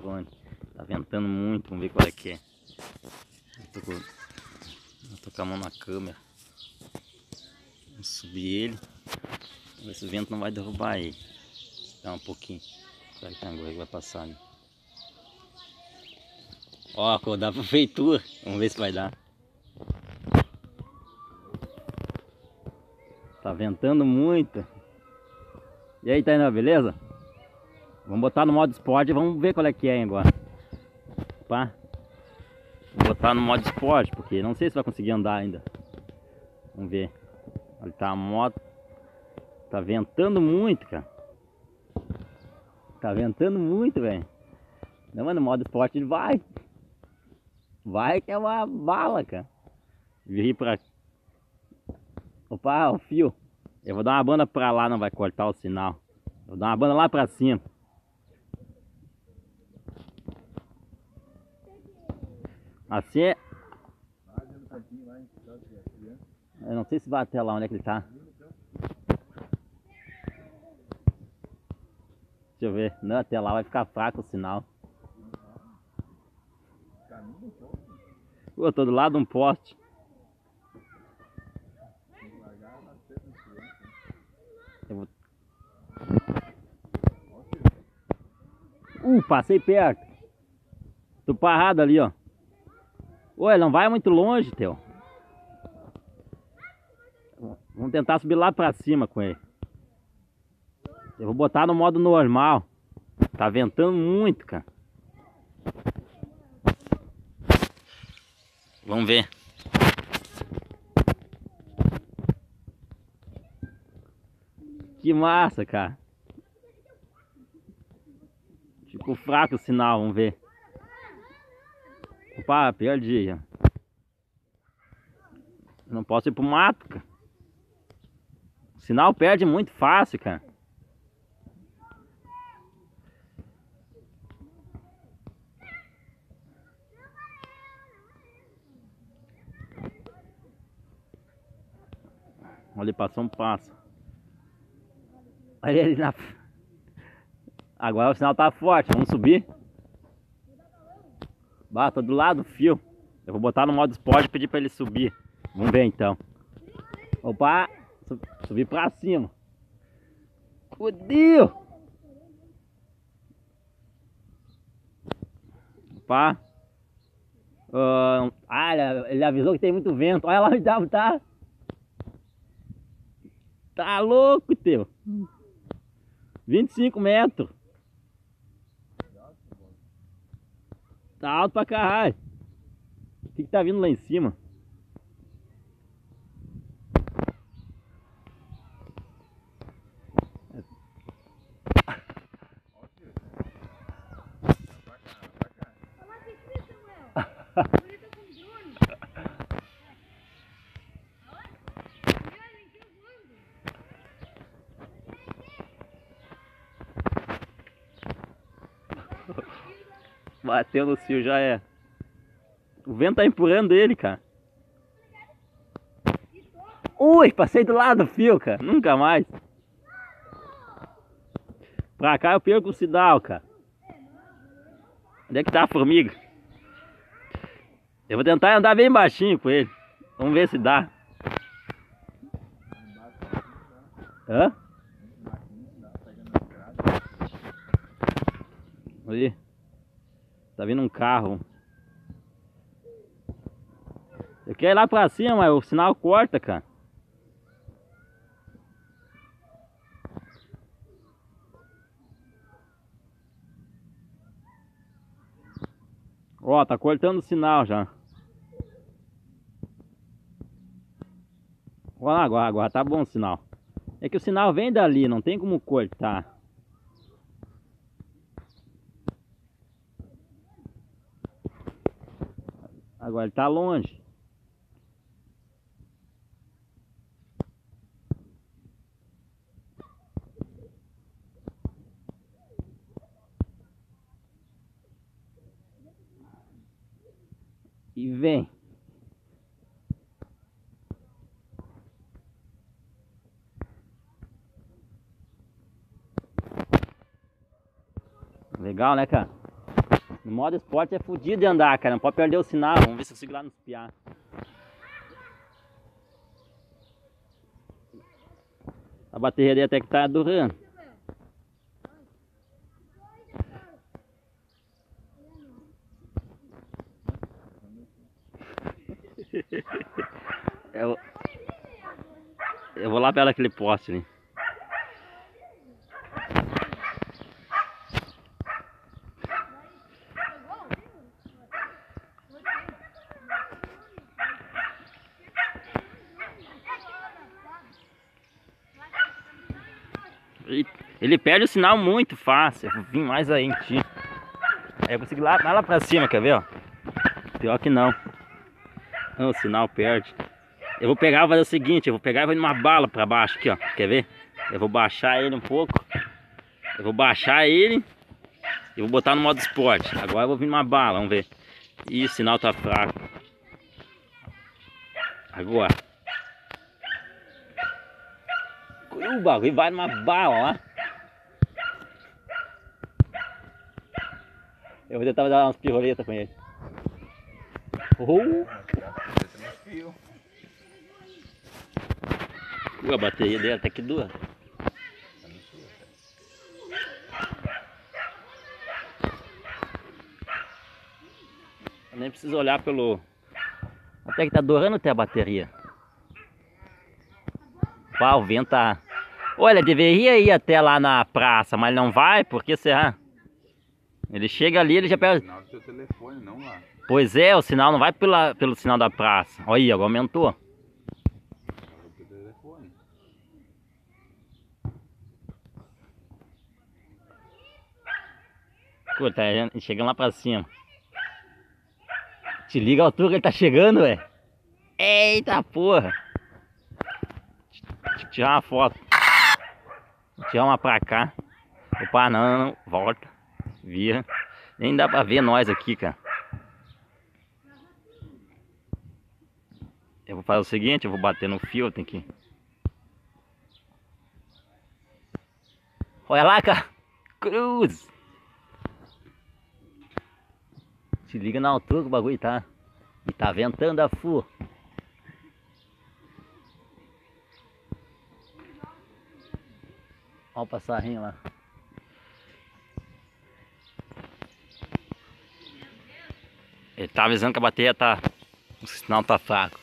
drone. Tá ventando muito, vamos ver qual é que é. Tô com, tô com a mão na câmera. Vamos subir ele. Ver se o vento não vai derrubar ele. Dá um pouquinho. Será que agora vai passar ali? Ó, acordar pra feitura. Vamos ver se vai dar. Tá ventando muito. E aí, Tainá, beleza? Vamos botar no modo esporte e vamos ver qual é que é agora. Pá. Vou botar no modo esporte, porque não sei se vai conseguir andar ainda. Vamos ver. Ali tá a moto. Tá ventando muito, cara. Tá ventando muito, velho. Não, mas no modo esporte vai. Vai que é uma bala, cara. Vir pra... Opa, o fio. Eu vou dar uma banda pra lá, não vai cortar o sinal. Eu vou dar uma banda lá pra cima. Assim é... Eu não sei se vai até lá onde é que ele tá. Deixa eu ver. Não, até lá vai ficar fraco o sinal. Pô, tô do lado de um poste. Uh, passei perto. Tô parado ali, ó. Oi, não vai muito longe, Teu. Vamos tentar subir lá pra cima com ele. Eu vou botar no modo normal. Tá ventando muito, cara. Vamos ver. Que massa, cara. Ficou fraco o sinal, vamos ver. Opa, perdi. Não posso ir pro mato, cara. O sinal perde muito fácil, cara. Olha, passou um passo. Olha ele na... Agora o sinal tá forte, vamos subir. Bah, tô do lado do fio. Eu vou botar no modo esporte e pedir pra ele subir. Vamos ver então. Opa! Subir pra cima. Fudeu! Opa! Uh, ah, ele avisou que tem muito vento. Olha lá onde tá. Tá, tá louco, teu. 25 metros. Tá alto pra caralho. O que, que tá vindo lá em cima? Bateu no cio, já é. O vento tá empurrando ele, cara. Ui, passei do lado do fio, cara. Nunca mais. Pra cá eu perco o sinal, cara. Onde é que tá a formiga? Eu vou tentar andar bem baixinho com ele. Vamos ver se dá. Hã? Ali. Tá vindo um carro. Eu quero ir lá pra cima, mas o sinal corta, cara. Ó, tá cortando o sinal já. Olha lá, agora, agora tá bom o sinal. É que o sinal vem dali, não tem como cortar. Agora ele tá longe. E vem. Legal, né, cara? No modo esporte é fodido de andar, cara. Não pode perder o sinal. Vamos ver se eu consigo lá nos piar. A bateria até que tá durando. Eu, eu vou lá pela aquele poste ali. Ele perde o sinal muito fácil. Eu vir mais aí em ti. Aí eu consigo ir lá, lá pra cima, quer ver? Ó? Pior que não. não. O sinal perde. Eu vou pegar e fazer o seguinte, eu vou pegar e vou numa bala pra baixo aqui, ó. Quer ver? Eu vou baixar ele um pouco. Eu vou baixar ele e vou botar no modo esporte. Agora eu vou vir numa bala, vamos ver. Ih, o sinal tá fraco. Agora. Bagulho vai numa bala, ó. Eu vou tentar dar umas piroletas com ele. Oh. Uh, a bateria dele até que dura. Eu nem preciso olhar pelo... Até que tá durando até a bateria. Pá, o vento tá... Olha, deveria ir até lá na praça, mas não vai, porque será? Ele chega ali, ele já pega. O sinal do seu telefone, não lá. Pois é, o sinal não vai pela, pelo sinal da praça. Olha aí, agora aumentou. Pô, tá chegando lá pra cima. Te liga a altura que ele tá chegando, ué. Eita porra. Deixa eu tirar uma foto. Tirar uma pra cá. Opa, não, não, não. volta. Via. Nem dá pra ver nós aqui, cara. Eu vou fazer o seguinte, eu vou bater no fio, tem que... Olha lá, cara. Cruz. Se liga na altura que o bagulho tá. E tá ventando a fu. Olha o passarinho lá. Ele tá avisando que a bateria tá. O sinal tá fraco.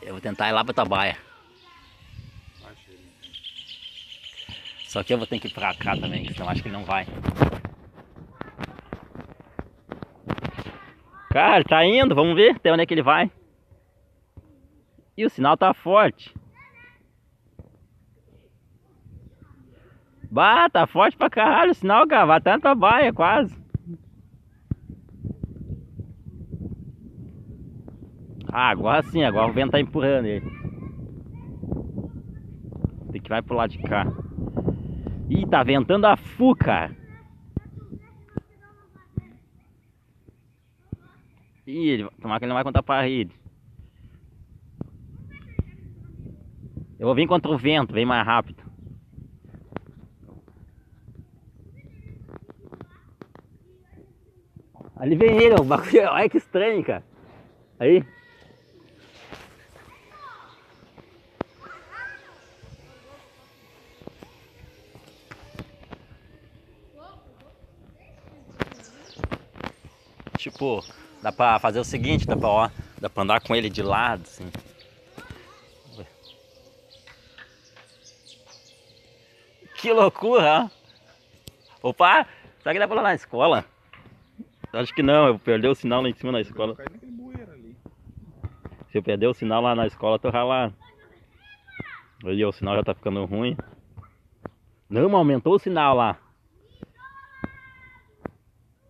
Eu vou tentar ir lá pra Tabaia. Só que eu vou ter que ir pra cá também, senão acho que não vai. Cara, tá indo, vamos ver até onde é que ele vai. E o sinal tá forte. Bah, tá forte pra caralho sinal, cara. Vai tanto a baia, quase. Ah, agora sim, agora o vento tá empurrando ele. Tem que vai pro lado de cá. Ih, tá ventando a fu, cara. Ih, ele, tomar que ele não vai contar pra rede. Eu vou vir contra o vento, vem mais rápido. Ali vem ele, o bagulho. Olha que estranho, cara. Aí. Tipo, dá pra fazer o seguinte, dá pra, ó, dá pra andar com ele de lado, assim. Que loucura, ó. Opa, será que dá pra lá na escola? Acho que não, eu perdi o sinal lá em cima na escola. Se eu perder o sinal lá na escola, eu tô ralado. Aí o sinal já tá ficando ruim. Não, mas aumentou o sinal lá.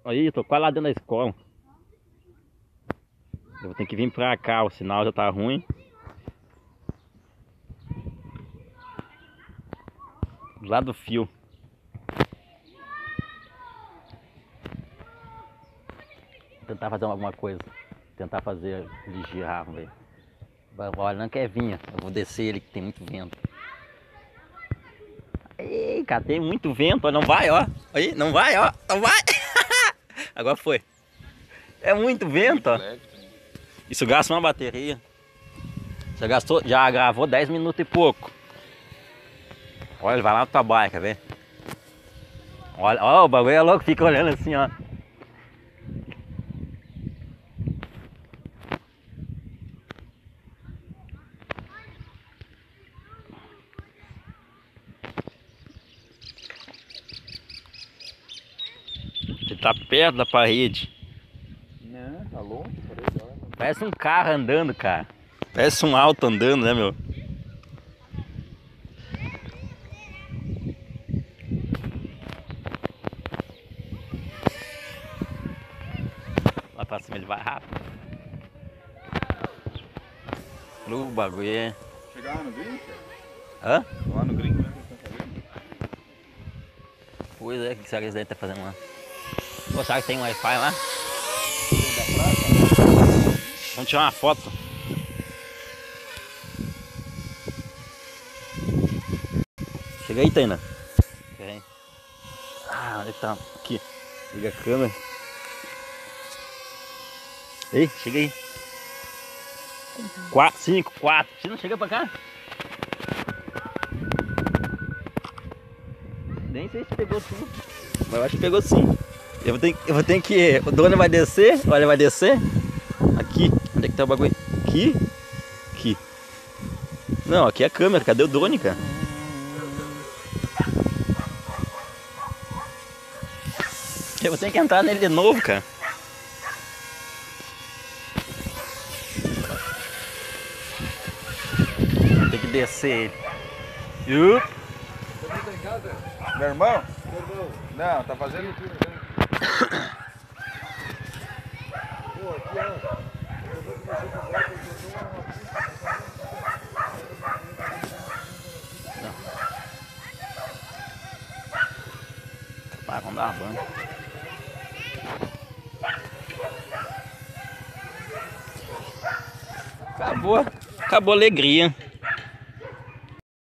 Aí, tô quase lá dentro da escola. Eu vou ter que vir pra cá, o sinal já tá ruim. Lado do fio. Tentar fazer alguma coisa. Tentar fazer, vigiar, vamos ver. Olha, não quer vir. Eu vou descer ele que tem muito vento. Ei, cara, tem muito vento. Não vai, ó. Aí, não vai, ó. Não vai. Agora foi. É muito vento, ó. Isso gasta uma bateria. Já gastou, já gravou 10 minutos e pouco. Olha, vai lá no trabalho, quer ver? Olha, o bagulho é louco, fica olhando assim, ó. Tá perto da parede. Não, tá longe, Parece um carro andando, cara. Parece um auto andando, né, meu? Lá pra cima ele vai rápido. O bagulho é. Chegar lá no green? Hã? Lá no green, né? Fazendo? Pois é, o que será que eles devem estar fazendo lá? Pô, será que tem Wi-Fi lá? Vamos tirar uma foto. Chega aí, Taina. Pera aí. Ah, onde é tá? Aqui. Liga a câmera. Ei, chega aí. Quatro, cinco, quatro. Você não chega pra cá? Nem sei se pegou tudo. Mas eu acho que pegou sim. Eu vou ter, eu vou ter que. O drone vai descer. Olha, vai descer. Aqui. Onde é que tá o bagulho? Aqui. Aqui. Não, aqui é a câmera. Cadê o drone, cara? Eu vou ter que entrar nele de novo, cara. Vou ter que descer ele. Yup. Meu irmão? Não, tá fazendo. Vai, vamos dar banca. Acabou. Acabou a alegria.